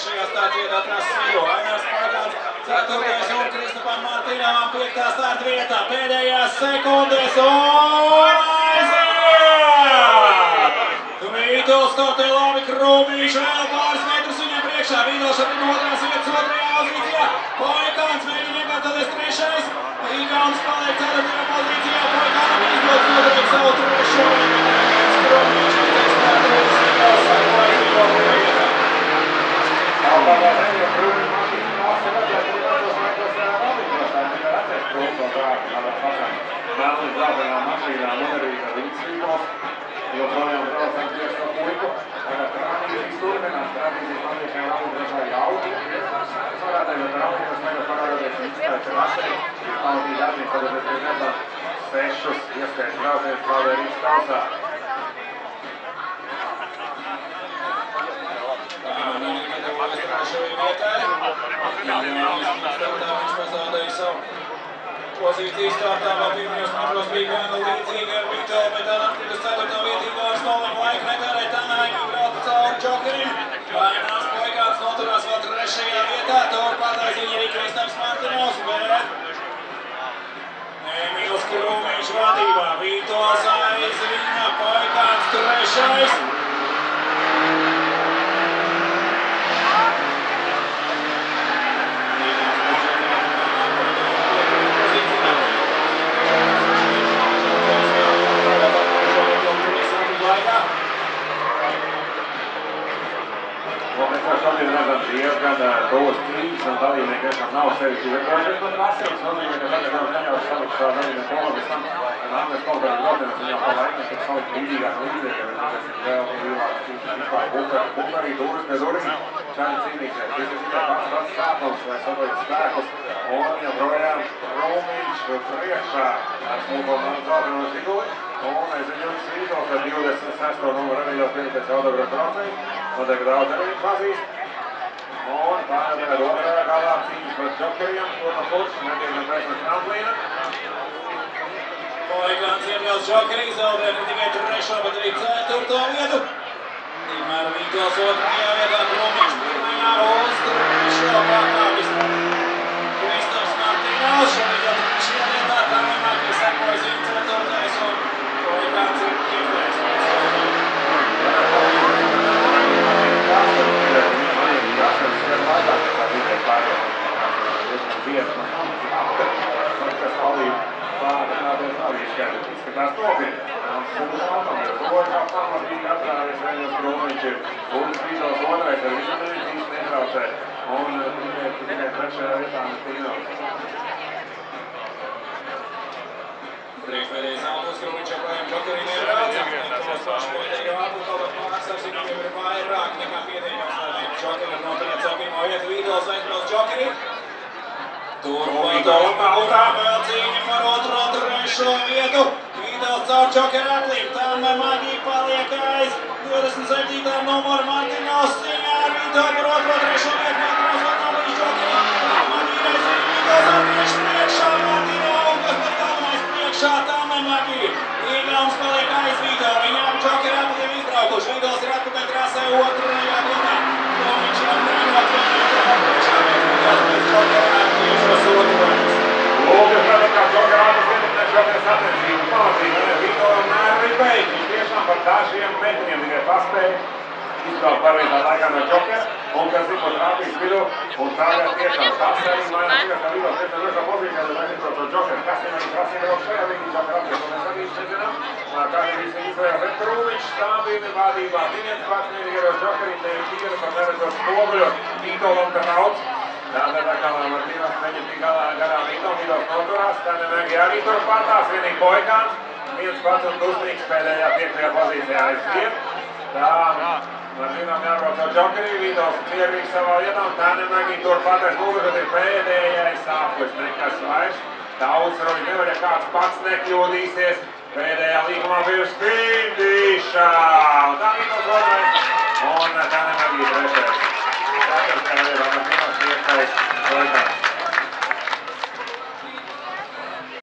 trešajā startvietā Trasīlo. Ainās Pagāns, ceturtais un Kristapam Martīnām piektā startvietā. Pēdējās sekundes un aiziet! Vītols startē labi, Krūmīši vēl pāris metrus viņam priekšā. Vītols šobrīd otrās vietas otrajā pozīcijā. Melnas dzeltenā mašīnā nodarīta līdzsvītos, joprojām braucam tieši to puiku. Tradīcijas turpinās, tradīcijas notiekšana rallija dažā jauki. Sarādējot rallijas, tagad parādīties izpēc rasei, izpaldīt atzīst, tad es nezinu, sešus iespējas brauciens Klaudē Rīgas tausā. Pozīcijas startā vēl pirmajos metros bija gana līdzīga ar Vito, bet tad atkritus ceturtā vietī vairs nolim laika netērē Tanāgi brauca cauri Džokerim. Vainās Poikāns noturās vēl trešajā vietā, turpat aiz viņa arī Kristaps Martinovs, bet Emīls Krūmiņš vadībā, Vītos aiz viņa, Poikāns trešais. Diezgan tos trīs, un dalībnieki tiešām nav sevišķi vasarā. Tas nozīmē, ka tagad jau neļaus salikt savu dalībnieku komandu, pēc tam nākamais kaut kādā braucienā viņam pa laikam, kad salikt līdzīgāk līdzekļi, ja mēs redzēsim vēl brīvāk vispār bukari, durvis pie durvis, šādi cīnīsies. Tas ir tikai pats pats sākums, lai sadalītu spēkus, un joprojām Romiņš priekšā ar smūgo manu zeltaino žiguli, un aiz viņu svītos ar 26. numuru arī jau pirms pēc autografu braucēju. Noteikti daudz arī pazīst. Un pārējā tagad otrajā galā cīņas pret Džokeriem, to no puses netiekam pēc no tramplīna. Poikāns iekļaus Džokeri, zaudē ne tikai trešo, bet arī ceturto vietu. Tikmēr Vītos otrajā vietā, Krūmiņš pirmajā uz trešo pakāpis. Kristaps Martīnovs šobrīd ispred stopi. Ovo je Katarana je srednja Skromnićev. Ovdje stižao s odrajka, više da vidi ništa ne trao se. On je kutine treće reta Anastinov. Pregled je samo Skromnića kojem protivine Raca. Tur, Vito, Uta, Uta, trešo vietu. Vītols caur atlim. Tam Magī paliek aiz 27. numuru Martinovs cīņā ar Vītolu par otro trešo vietu. Martinovs vēl nav bijis Džokeri. Magī reiz ir Vītols atgriež priekšā Martinovs, kas pēc galvenais priekšā tam Magī. Igauns paliek aiz Vītola. Viņām Džokeri atlim izbraukuši. Vītols ir atpakaļ trasē otrajā vietā. Tomiņš jau brīnot dažiem metriem tikai paspēja izbraukt pareizā laikā no Džokera, un kas tikko trāpījis vidū, un tagad tiešām tas arī maina tikai, ka Vitos tiešām drošā pozīcijā, tad aizbrauc to Džokeru. Kas viņam ir prasīja jau šajā līnijā, Džokera atgriezt, un mēs arī nezinām, kā viņi visi izvērās, bet Krūmiņš stāvīni vadībā, viens pats vienīgajos Džokeriem, te ir tīri par neredzos spoguļos, Vitolam trauc, Tātad atkal Martīnos meņem tik galā garā Vito, Vitos noturās, tā nevajag arī tur patās, vienīgi Poikāns, viens pats un dusmīgs pēdējā piektajā pozīcijā aiziet. Tā, Martīnom jābrauc ar Džokerī, Vitos mierīgi savā vietā, un tā nevajag tur patās lūdzu, ir pēdējais sāplis, nekas vairs. Daudz roļi nevar, ja kāds pats nekļūdīsies. Pēdējā līgumā bija spīdīšā, un tā Vitos